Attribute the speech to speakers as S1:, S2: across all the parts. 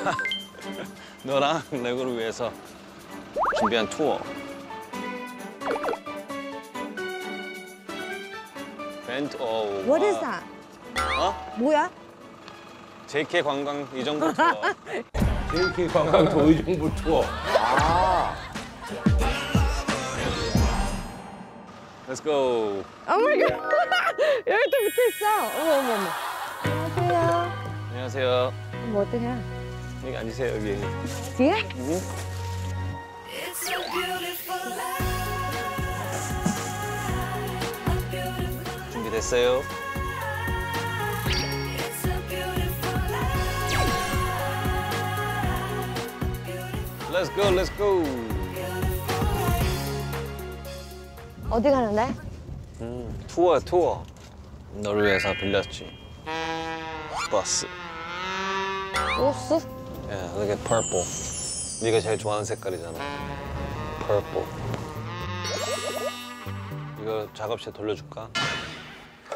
S1: 너랑 레고를 위해서 준비한 투어. 벤트 어.
S2: What is that?
S1: 어?
S2: 뭐야?
S1: JK 관광 이정도 투어.
S3: JK 관광 도의정부 투어.
S1: Let's go.
S2: Oh my god. 여기 또 붙어 있어. 어머 어머 어머. 안녕하세요.
S1: 안녕하세요.
S2: 뭐 해?
S1: 여기 앉으세요 여기.
S2: 뒤에?
S4: It's a beautiful life. A beautiful
S1: 준비됐어요? Let's go, let's go.
S2: 어디 가는데?
S1: 음, 투어, 투어. 너를 위해서 빌렸지. 버스.
S2: 옷스?
S1: Yeah, look at purple. 네가 제일 좋아하는 색깔이잖아. purple. 이거 작업실 돌려줄까?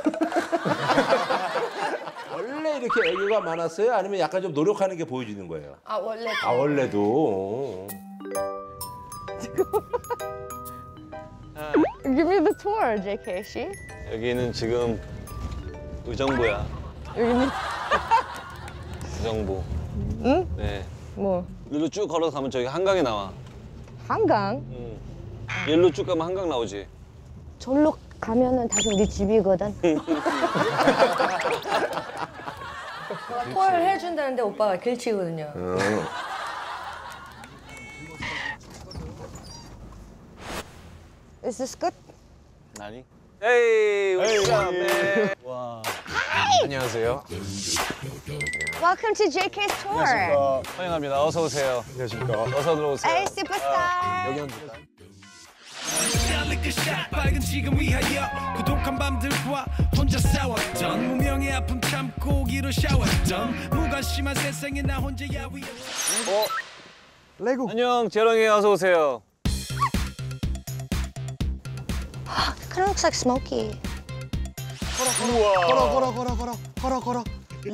S3: 원래 이렇게 애교가 많았어요? 아니면 약간 좀 노력하는 게 보여지는 거예요?
S2: 아 원래
S3: 아 원래도.
S2: Give me the tour, JK 씨.
S1: 여기는 지금 의정부야.
S2: 여기는
S1: 의정부.
S2: 응?
S1: 네.
S2: 뭐
S1: 일로 쭉 걸어서 가면 저기 한강이 나와.
S2: 한강.
S1: 응. 일로 쭉 가면 한강 나오지.
S2: 절로 가면은 다시 우리 집이거든.
S5: 토를 해준다는데 오빠가 길치거든요.
S2: Is this good?
S1: 아니? 에이, up, man? 와.
S6: 안녕하세요.
S2: Welcome to JK's tour.
S1: 환영합니다. 어서 오세요.
S6: 안녕하십니까.
S1: 어서 들어오세요.
S2: Hey, superstar.
S6: 여기 앉을까요?
S7: 샷 밝은 지금 위하여 고독한 밤들과 혼자 싸웠던 무명의 아픔 참고 오기로 샤웠던 무관심한 세상에 나 혼자 야 위
S6: 레고.
S1: 안녕, 재렁이 어서 오세요.
S2: Kind of looks like Smokey.
S6: 걸어 걸어 걸어 걸어 걸어 걸어.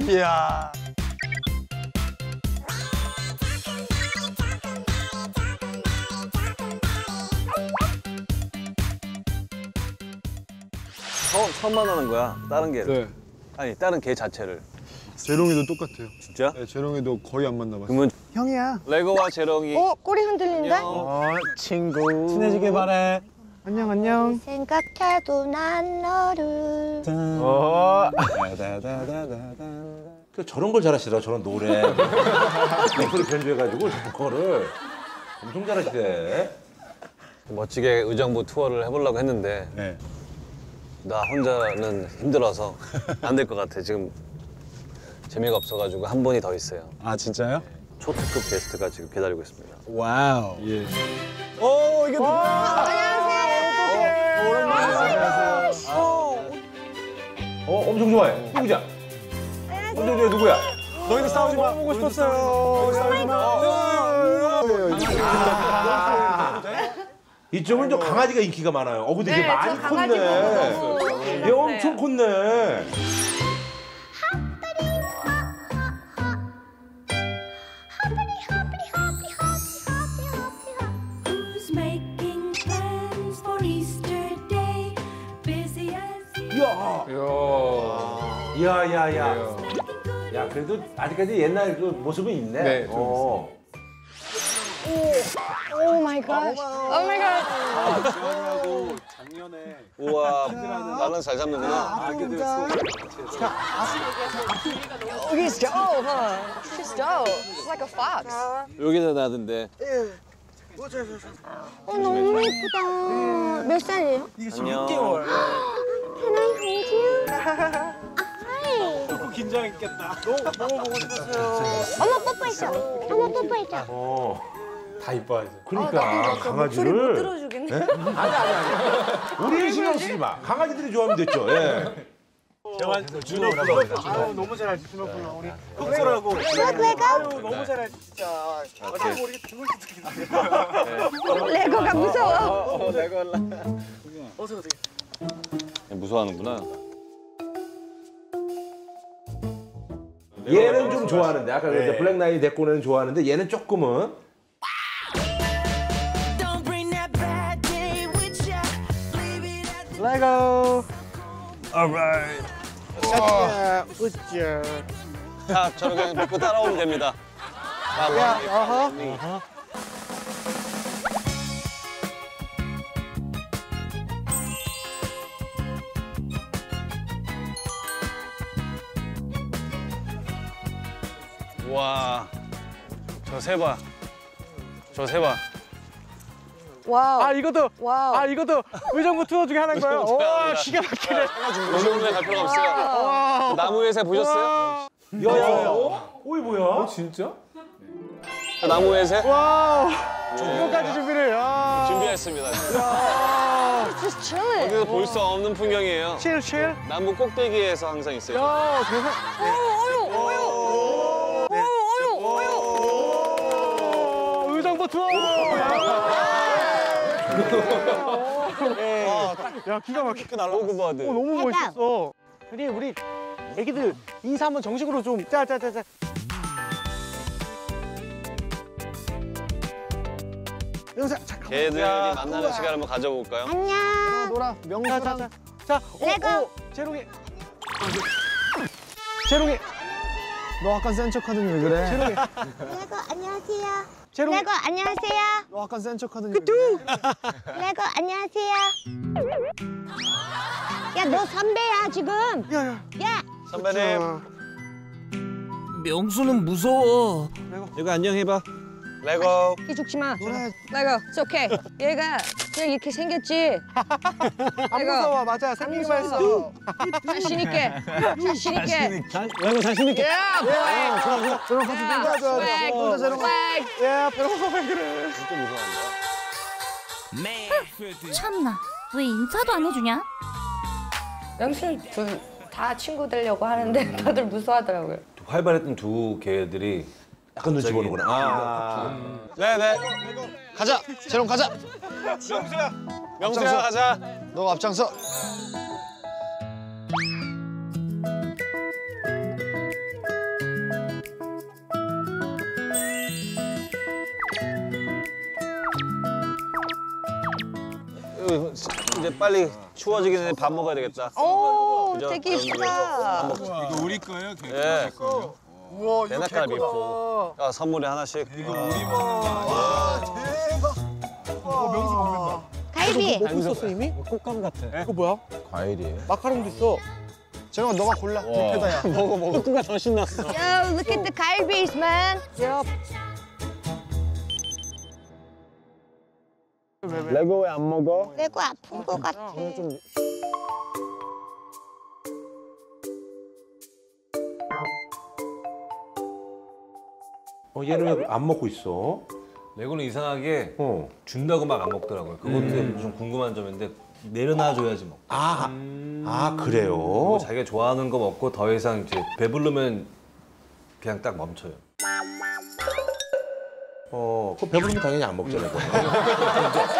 S6: 이야.
S1: 처음, 처음 만나는 거야, 다른 개를.
S6: 네.
S1: 아니, 다른 개 자체를.
S6: 재롱이도 똑같아요.
S1: 진짜?
S6: 네, 재롱이도 거의 안 만나봤어요.
S1: 그러면
S6: 형이야.
S1: 레고와 재렁이.
S2: 어, 꼬리 흔들린데?
S1: 안녕.
S6: 어, 친구. 친해지길 바래. 안녕 안녕.
S2: 생각해도 난 너를.
S6: 어.
S3: 그 저런 걸 잘하시더라 저런 노래. 목소리 변조해가지고 그거를 엄청 잘하시대.
S1: 멋지게 의정부 투어를 해보려고 했는데
S6: 네.
S1: 나 혼자는 힘들어서 안 될 것 같아. 지금 재미가 없어가지고 한 분이 더 있어요.
S6: 아 진짜요?
S1: 초특급 게스트가 지금 기다리고 있습니다.
S6: Wow. 예. 오 이게 누구야?
S3: 어 엄청 좋아해. 누구자? 엄청 좋아해 누구야?
S6: 너희들 싸우지 마. 보고 싶었어요. 싸우지 마.
S3: 이쪽은 좀 강아지가 인기가 많아요. 어 근데 이게
S5: 네,
S3: 많이 컸네. 얘 엄청 컸네.
S4: You.
S3: 이야. 야야 야. 야 그래도 아직까지 옛날 그 모습은 있네.
S6: 네, 좀
S3: 어.
S2: Oh my gosh. Oh my god.
S1: 우와, 나는 잘 잡는구나.
S2: He's dope, huh? She's dope. She's like a fox.
S1: 여기다 놔둔데.
S2: 어, 너무 예쁘다. 몇 살이에요?
S1: 안녕.
S2: Can I Hi.
S6: 긴장했겠다. 너무 너무 보고 싶었어요.
S2: 엄마 뽀뽀해줘. 엄마 뽀뽀해줘.
S3: 어.
S6: 다 이뻐하죠.
S3: 그러니까
S5: 못
S3: 강아지를
S5: 들어주겠네.
S3: 아니 아니 아니. 우리는 신경 쓰지 마. 강아지들이 좋아하면 됐죠. 예.
S6: 제가 합니다. 아유 너무 잘 준호구나 우리 흑소라고. 아유 너무 잘해 진짜. 어떻게 모르게 죽을 수도 있는데.
S2: 레고가 무서워.
S6: 어 내가 할라.
S1: 무서워하는구나.
S3: 얘는 좀 좋아하는데 아까 그 블랙 나이 데코는 좋아하는데 얘는 조금은
S7: Don't bring that bad day with ya. Leave it at the
S6: 레고.
S1: alright.
S6: 야, 으쌰.
S1: 자, 그냥 믿고 따라오면 됩니다. 자,
S6: 야,
S1: 원리,
S6: 어허.
S1: 저 새 봐. 저 새 봐.
S2: Wow.
S6: 아, 이것도.
S2: Wow.
S6: 아, 이것도 의정부 투어 중에 하나인 거예요? 와, 기가 막히네.
S1: 의정부에 갈 필요가 없어요. 나무 회색 보셨어요?
S3: 야야 어이 뭐야? 진짜?
S1: 저 나무 회색
S6: wow. 이거까지 준비를. 야.
S1: 준비했습니다.
S2: Just chilling.
S1: 여기서 볼 수 없는 풍경이에요.
S6: Chill, chill.
S1: 나무 꼭대기에서 항상 있어요.
S6: 야, 대박. 오, 의정부 투어. 야, 기가 막히게 날라.
S1: 오,
S6: 너무 멋있었어. 우리 우리 애기들 인사 한번 정식으로 좀. 짜짜짜짜. 잠깐.
S1: 걔들이 만나는 시간 한번 가져볼까요?
S6: 아, 놀아. 명사. 자, 자, 자. 오, 오, 재롱이. 재롱이. 너 아까 센 척하더니 왜 그래?
S8: 레고 안녕하세요.
S6: 재롱이.
S8: 레고 안녕하세요.
S6: 너 아까 센 척하더니 왜 그래?
S8: 레고 안녕하세요. 야 너 선배야 지금.
S6: 야, 야.
S8: 야
S1: 선배님.
S7: 명수는 무서워.
S1: 이거 안녕해봐. 레고.
S2: 기 죽지 마.
S6: 노래.
S2: 레고, it's okay. 얘가 그냥 이렇게 생겼지.
S6: 안
S2: 레고.
S6: 무서워. 맞아. 생기기만 했어.
S2: 자신 있게. 자신 있게.
S1: 레고 자신 있게.
S6: 재롱 같이 놀자. 자,
S2: swag,
S6: 놀자, 재롱아.
S2: swag.
S6: 야, 재롱아 왜 그래?
S8: 참나 왜 인사도 안 해주냐?
S5: 명순 둘다 친구 되려고 하는데 다들 무서워하더라고요.
S3: 활발했던 두 개들이 약간 눈치 보는구나. 아,
S1: 네 네. 가자. 재롱 가자.
S6: 명수야.
S1: 명수야 가자.
S6: 너 앞장서.
S1: 으, 이제 빨리 추워지기 전에 밥 먹어야 되겠다.
S2: 오,
S1: 그죠?
S2: 되게 이쁘다.
S9: 이거 우리 거예요? 걔
S1: 예.
S6: 우와,
S1: 내 나깔 비포. 아, 선물에 하나씩.
S9: 이거 우리 거.
S8: 갈비
S6: 먹고 있었어 이미? 꽃감 같아. 이거 뭐야?
S3: 과일이에요.
S6: 마카롱도 있어. 재롱아 너가 골라. 대패다 야.
S1: 먹어 먹어. 누가 더 신났어.
S8: Yo look at the 갈비s man
S1: 레고 왜 안 먹어?
S8: 레고 아픈 거 같아
S3: 어, 얘는 왜 안 먹고 있어?
S10: 레고는 이상하게
S3: 어.
S10: 준다고 막 안 먹더라고요. 그것도 좀 궁금한 점인데 내려놔줘야지 먹.
S3: 아, 아 그래요?
S10: 고 자기가 좋아하는 거 먹고 더 이상 이제 배부르면 그냥 딱 멈춰요.
S3: 어, 그 배부르면 당연히 안 먹잖아요. 어,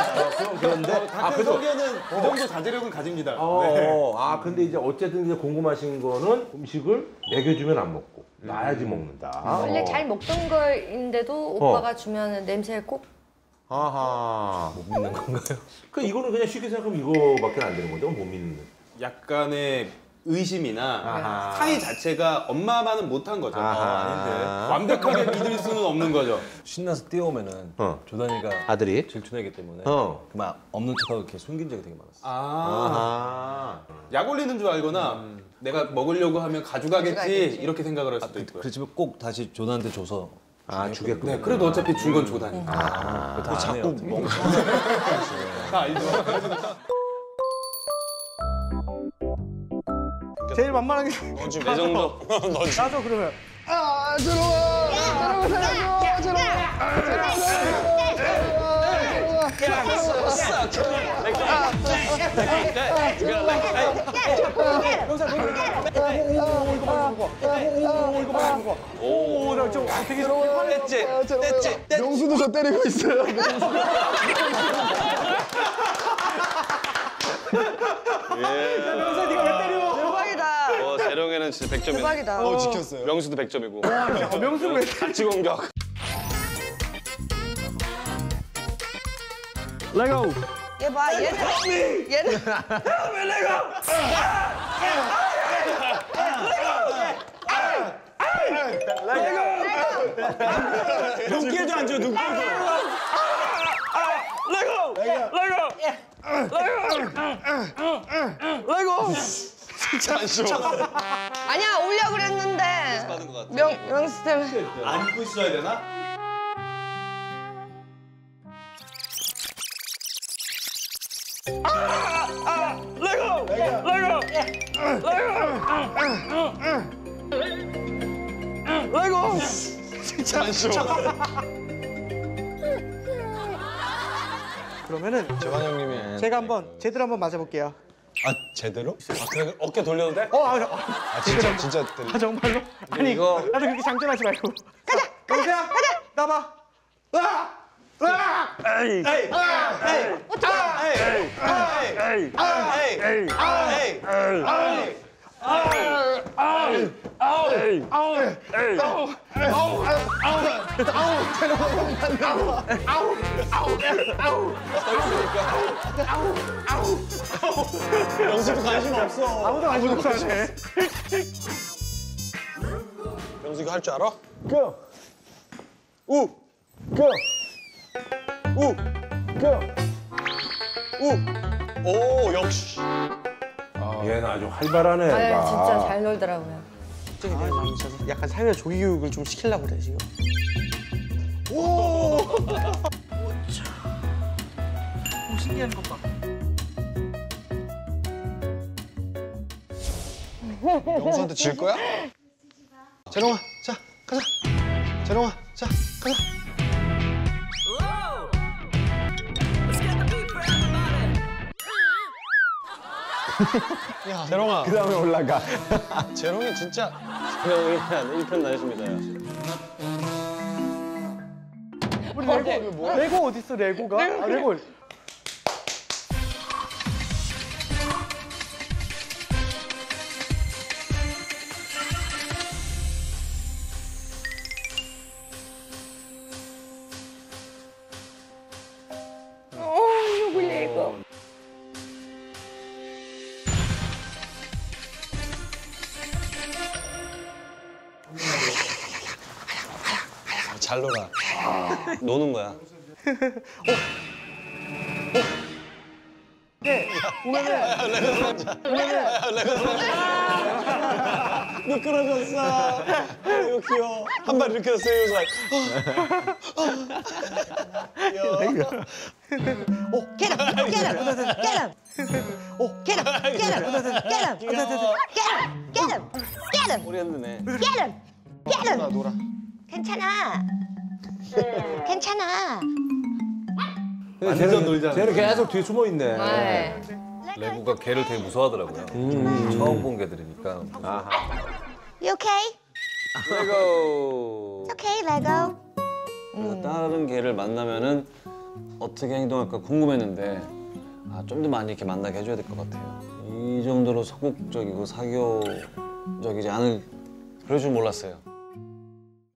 S3: 그런데 아 그래도
S9: 성견은 그 정도 자제력은 가집니다.
S3: 어,
S9: 네.
S3: 어, 아 근데 이제 어쨌든 이제 궁금하신 거는 음식을 먹여주면 안 먹고 놔야지 먹는다.
S5: 원래
S3: 어.
S5: 잘 먹던 거인데도 오빠가 주면 냄새를 꼭
S3: 아하.
S10: 못 믿는 건가요?
S3: 그 이거는 그냥 쉽게 생각하면 이거밖에 안 되는 건데 못 믿는.
S9: 약간의 의심이나
S3: 아하.
S9: 사이 자체가 엄마만은 못한 거죠. 어. 아닌데 완벽하게 믿을 수는 없는 거죠.
S10: 신나서 뛰어오면은
S3: 어.
S10: 조단이가
S3: 아들이?
S10: 질투내기 때문에
S3: 어.
S10: 그막 없는 척하고 이렇게 숨긴 적이 되게 많았어요.
S9: 아. 약 올리는 줄 알거나 내가 먹으려고 하면 가져가겠지 이렇게 생각을 할 수도 있고요.
S10: 그렇지만 꼭 다시 조단한테 줘서
S3: 아 주겠구나.
S9: 네, 그래도 어차피 준 건 조다니까.
S3: 아.
S10: 다안 해요.
S9: 다 알죠.
S6: 제일 만만하게.
S1: 너 지금 내 정도. 너 지금.
S6: 나줘 그러면. 아, 좀 되게 냈지, 냈지, 명수도 저 때리고 있어요. 명
S1: 퍼포먼스 100점이네.
S2: 대박이다.
S6: 어, 지켰어요.
S1: 명수도 100점이고.
S6: 와, 명수 왜
S1: 같이 공격. 레고.
S2: 얘 봐, 얘 얘는 얘는 레고. 레고.
S6: 눈길도 안 줘, 눈길도. 레고. 레고. 레고. 레고. 레고.
S2: 아니야 올려 그랬는데
S1: 받은 것 같아.
S2: 명 명수 때문에
S9: 안 입고 있어야 되나?
S6: 그러면은
S1: 재환 형님이.
S6: 제가 한번 제대로 한번 맞아볼게요.
S1: 아 제대로? 아 그래 어깨 돌려도 돼?
S6: 어, 아, 아,
S1: 아 진짜 진짜 때리.
S6: 아 정말로? 아니
S1: 이거-
S6: 나도 그렇게 장전하지 말고. 가자, 가자, 가자. 나봐. 와, 와. 에이, 에이, 에이, 에이, 에이, 에이, 에이, 에이, 에이, 에이.
S1: 아우,
S10: 아우,
S6: 아우, 아우, 새로운
S10: 공간 아우,
S6: 아우, 아우, 아우,
S1: 아우, 아우, 아우. 영수도 관심 없어.
S6: 아무도 관심 없어.
S1: 영수가 할 줄 알아?
S6: 고! 우! 고! 우! 고! 우!
S1: 오, 역시.
S3: 얘는 아주
S5: 활발한
S3: 애가.
S5: 아, 진짜 잘 놀더라고요.
S6: 약간 사회 조기 교육을 좀 시키려고 그래 지금. 오. 오 신기한 것 봐.
S1: 명수한테 질 거야? 재롱아, 자 가자. 재롱아, 자 가자. 야, 재롱아.
S3: 그 다음에 올라가.
S1: 재롱이 진짜. 재롱이 한 1편 나였습니다.
S6: 우리 레고 레고 어디 있어 레고가? 아 레고.
S1: 잘 놀아. 노는 거야. 미끄러졌어. 이거 귀여워. 한 발 이렇게 했어요. 이거.
S8: Get him! Get him! Get him! Get him! Get him! Get him! Get him! Get him! Get him!
S1: 우리.
S8: Get him! Get him!
S1: 놀아, 놀아.
S8: 괜찮아. 괜찮아.
S3: 쟤는 놀잖아. 쟤는 계속 뒤에 숨어 있네.
S5: 네.
S10: 레고가 개를 되게 무서워하더라고요. 처음 본 개들이니까.
S8: You okay?
S1: 레고.
S8: Okay, Lego.
S1: 그래서 다른 개를 만나면은 어떻게 행동할까 궁금했는데 아, 좀 더 많이 이렇게 만나게 해줘야 될 것 같아요. 이 정도로 소극적이고 사교적이지 않을 그럴 줄 몰랐어요.